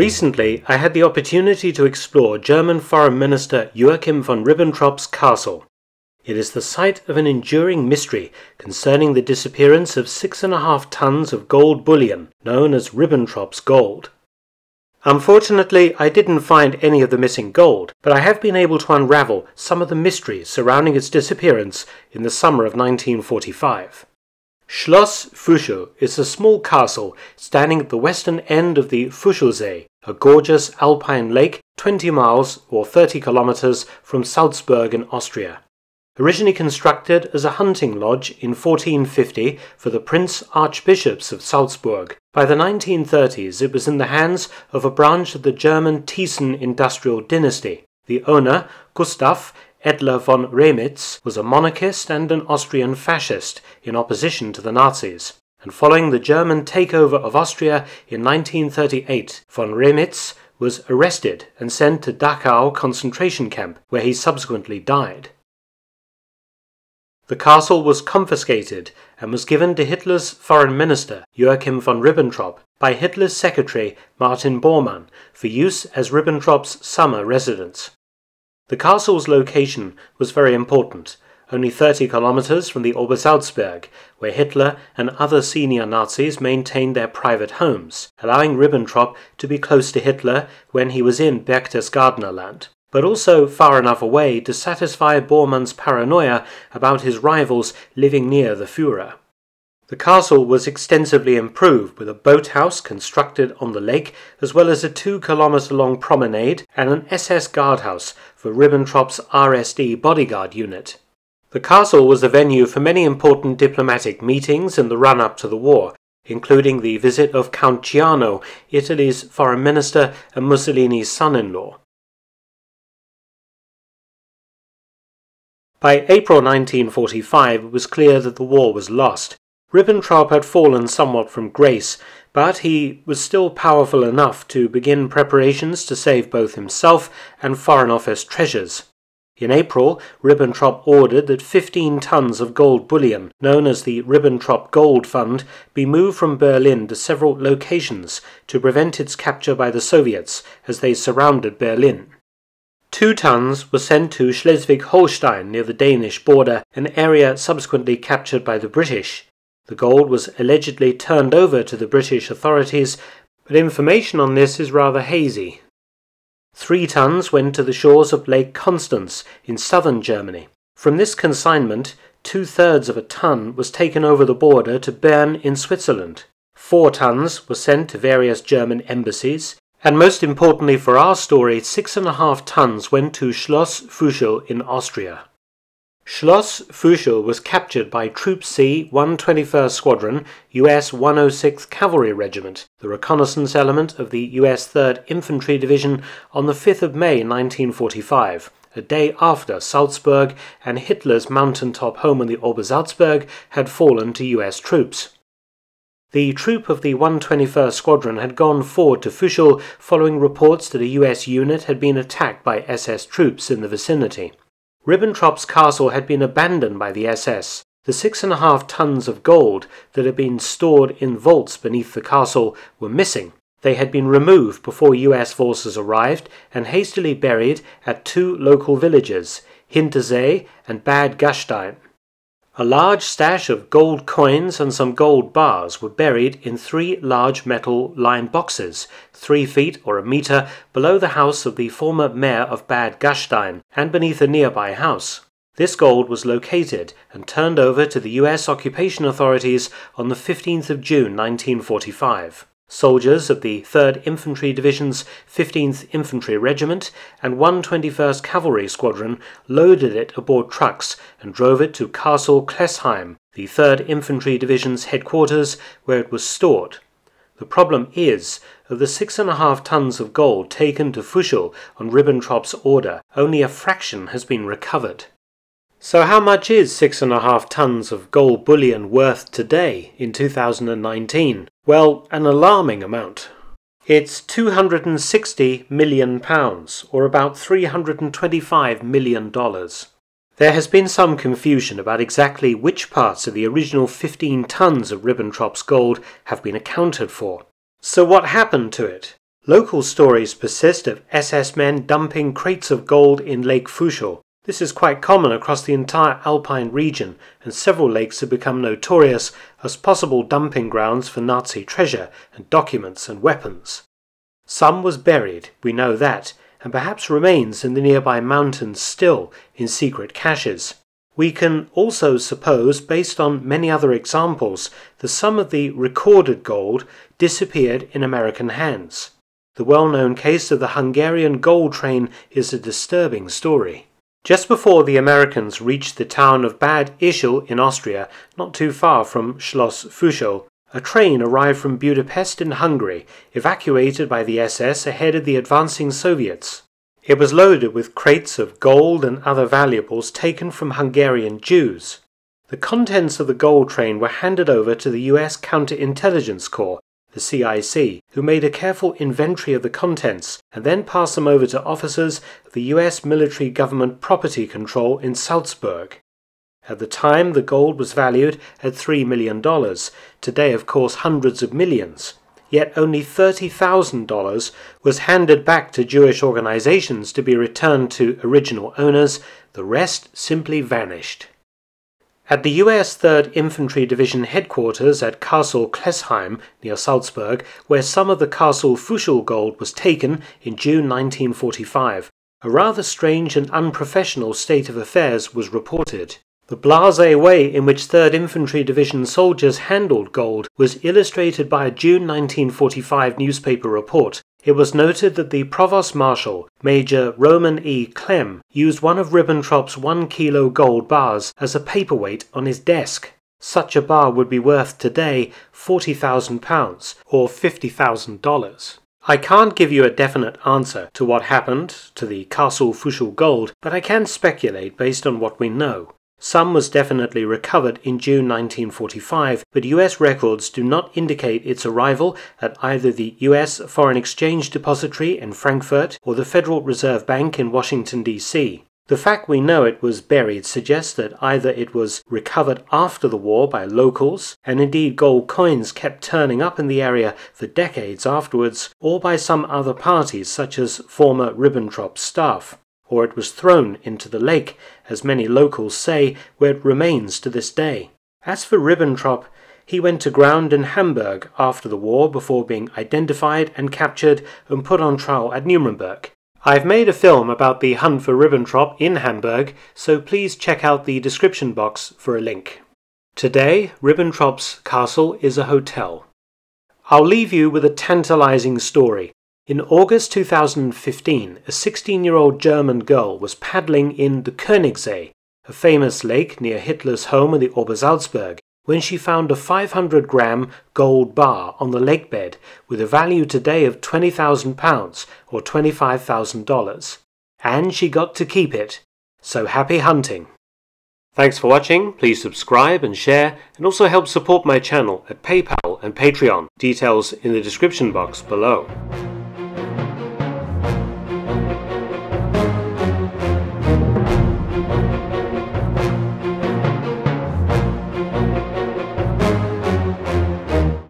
Recently, I had the opportunity to explore German Foreign Minister Joachim von Ribbentrop's castle. It is the site of an enduring mystery concerning the disappearance of six and a half tons of gold bullion, known as Ribbentrop's gold. Unfortunately, I didn't find any of the missing gold, but I have been able to unravel some of the mysteries surrounding its disappearance in the summer of 1945. Schloss Fuschl is a small castle standing at the western end of the Fuschlsee, a gorgeous alpine lake 20 miles or 30 kilometers from Salzburg in Austria. Originally constructed as a hunting lodge in 1450 for the Prince Archbishops of Salzburg, by the 1930s it was in the hands of a branch of the German Thyssen industrial dynasty. The owner, Gustav, Edler von Remiz was a monarchist and an Austrian fascist in opposition to the Nazis. And following the German takeover of Austria in 1938, von Remiz was arrested and sent to Dachau concentration camp, where he subsequently died. The castle was confiscated and was given to Hitler's foreign minister, Joachim von Ribbentrop, by Hitler's secretary, Martin Bormann, for use as Ribbentrop's summer residence. The castle's location was very important, only 30 kilometers from the Obersalzberg, where Hitler and other senior Nazis maintained their private homes, allowing Ribbentrop to be close to Hitler when he was in Berchtesgadener land, but also far enough away to satisfy Bormann's paranoia about his rivals living near the Fuhrer. The castle was extensively improved with a boathouse constructed on the lake, as well as a two kilometre long promenade and an SS guardhouse for Ribbentrop's RSD bodyguard unit. The castle was the venue for many important diplomatic meetings in the run up to the war, including the visit of Count Ciano, Italy's foreign minister and Mussolini's son in law. By April 1945, it was clear that the war was lost. Ribbentrop had fallen somewhat from grace, but he was still powerful enough to begin preparations to save both himself and Foreign Office treasures. In April, Ribbentrop ordered that 15 tons of gold bullion, known as the Ribbentrop Gold Fund, be moved from Berlin to several locations to prevent its capture by the Soviets as they surrounded Berlin. Two tons were sent to Schleswig Holstein near the Danish border, an area subsequently captured by the British. The gold was allegedly turned over to the British authorities, but information on this is rather hazy. Three tons went to the shores of Lake Constance in southern Germany. From this consignment, two thirds of a ton was taken over the border to Bern in Switzerland. Four tons were sent to various German embassies, and most importantly for our story, six and a half tons went to Schloss Fuschl in Austria. Schloss Fuschl was captured by Troop C 121st Squadron, US 106th Cavalry Regiment, the reconnaissance element of the US 3rd Infantry Division, on the 5th of May 1945, a day after Salzburg and Hitler's mountaintop home on the Obersalzberg had fallen to US troops. The troop of the 121st Squadron had gone forward to Fuschl following reports that a US unit had been attacked by SS troops in the vicinity. Ribbentrop's castle had been abandoned by the SS. The six and a half tons of gold that had been stored in vaults beneath the castle were missing. They had been removed before US forces arrived and hastily buried at two local villages, Hintersee and Bad Gastein. A large stash of gold coins and some gold bars were buried in three large metal lined boxes, three feet or a meter below the house of the former mayor of Bad Gastein and beneath a nearby house. This gold was located and turned over to the US occupation authorities on the 15th of June 1945. Soldiers of the 3rd Infantry Division's 15th Infantry Regiment and 121st Cavalry Squadron loaded it aboard trucks and drove it to Castle Klesheim, the 3rd Infantry Division's headquarters, where it was stored. The problem is, of the six and a half tons of gold taken to Fuschl on Ribbentrop's order, only a fraction has been recovered. So, how much is six and a half tons of gold bullion worth today in 2019? Well, an alarming amount. It's 260 million pounds, or about 325 million dollars. There has been some confusion about exactly which parts of the original 15 tons of Ribbentrop's gold have been accounted for. So what happened to it? Local stories persist of SS men dumping crates of gold in Lake Fuschl. This is quite common across the entire Alpine region, and several lakes have become notorious as possible dumping grounds for Nazi treasure and documents and weapons. Some was buried, we know that, and perhaps remains in the nearby mountains still in secret caches. We can also suppose, based on many other examples, that some of the recorded gold disappeared in American hands. The well known case of the Hungarian gold train is a disturbing story. Just before the Americans reached the town of Bad Ischl in Austria, not too far from Schloss Fuschl, a train arrived from Budapest in Hungary, evacuated by the SS ahead of the advancing Soviets. It was loaded with crates of gold and other valuables taken from Hungarian Jews. The contents of the gold train were handed over to the US Counterintelligence Corps, the CIC, who made a careful inventory of the contents and then passed them over to officers of the US Military Government Property Control in Salzburg. At the time, the gold was valued at $3 million. Today, of course, hundreds of millions. Yet only $30,000 was handed back to Jewish organizations to be returned to original owners. The rest simply vanished. At the US 3rd Infantry Division headquarters at Castle Klesheim near Salzburg, where some of the Castle Fuschl gold was taken in June 1945, a rather strange and unprofessional state of affairs was reported. The blase way in which 3rd Infantry Division soldiers handled gold was illustrated by a June 1945 newspaper report. It was noted that the Provost Marshal, Major Roman E. Klemm, used one of Ribbentrop's one kilo gold bars as a paperweight on his desk. Such a bar would be worth today £40,000 or $50,000. I can't give you a definite answer to what happened to the Castle Fuschl gold, but I can speculate based on what we know. Some was definitely recovered in June 1945, but US records do not indicate its arrival at either the US Foreign Exchange Depository in Frankfurt or the Federal Reserve Bank in Washington, D.C. The fact we know it was buried suggests that either it was recovered after the war by locals, and indeed gold coins kept turning up in the area for decades afterwards, or by some other parties such as former Ribbentrop staff or it was thrown into the lake, as many locals say, where it remains to this day. As for Ribbentrop, he went to ground in Hamburg after the war before being identified and captured and put on trial at Nuremberg. I've made a film about the hunt for Ribbentrop in Hamburg, so please check out the description box for a link. Today, Ribbentrop's castle is a hotel. I'll leave you with a tantalizing story in August 2015, a 16 year old German girl was paddling in the Königssee, a famous lake near Hitler's home in the Obersalzberg, when she found a 500 gram gold bar on the lake bed with a value today of £20,000 or $25,000. And she got to keep it. So happy hunting! Thanks for watching, please subscribe and share, and also help support my channel at PayPal and Patreon, details in the description box below.